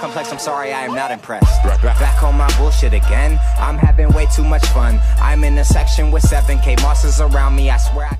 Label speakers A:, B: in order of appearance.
A: complex, I'm sorry, I am not impressed. Back on my bullshit again. I'm having way too much fun. I'm in a section with 7K monsters around me. I swear I.